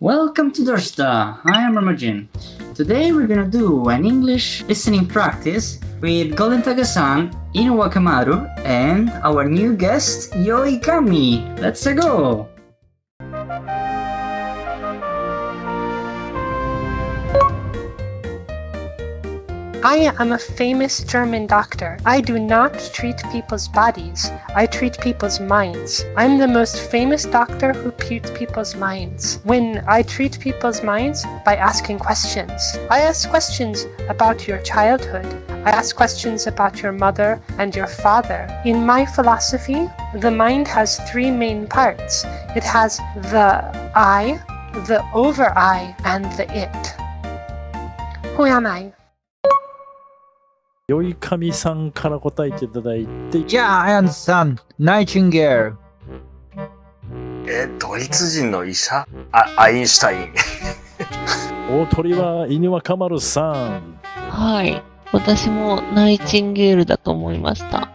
Welcome to Dorsta. I am Ramajin. Today we're gonna do an English listening practice with Golden Taga-san, Inu Wakamaru, and our new guest, Yoi Kami. Let's go! I am a famous German doctor. I do not treat people's bodies. I treat people's minds. I'm the most famous doctor who treats people's minds. When I treat people's minds by asking questions. I ask questions about your childhood. I ask questions about your mother and your father. In my philosophy, the mind has three main parts. It has the I, the over I, and the it. Who am I? よいかみさんから答えていただいて、じゃあ、アヤンさん、ナイチンゲール。え、ドイツ人の医者？あ、アインシュタイン。大鳥は犬若丸さん。はい。私もナイチンゲールだと思いました。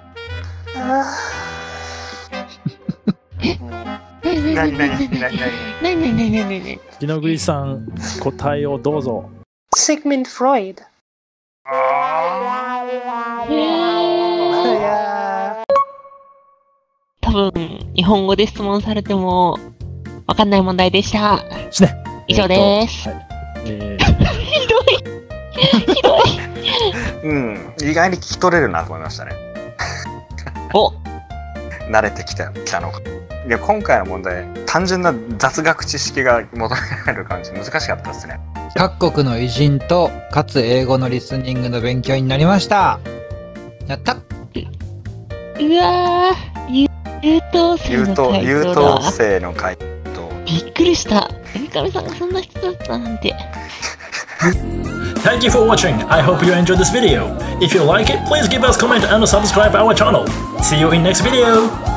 何何何何なになになになになに木の栗さん、答えをどうぞ。Sigmund Freud. えー、Yeah. 多分、日本語で質問されても、わかんない問題でした。しね。以上です。はい。えひどい。ひどい。うん、意外に聞き取れるなと思いましたね。お、慣れてきたきたのか。いや、今回の問題、単純な雑学知識が求められる感じ、難しかったですね。各国の偉人と、かつ英語のリスニングの勉強になりました。やったうわー、優優等生の優等、優回答等だ。生の回答。びっくりした。三上さんがそんな人だったなんて。Thank you for watching. I hope you enjoyed this video. If you like it, please give us comment and subscribe our channel. See you in next video.